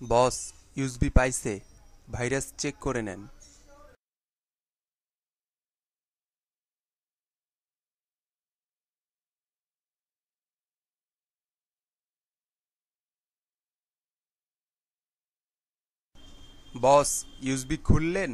বস USB পাইছে virus check করে নেন। বস ইউসবি খুললেন?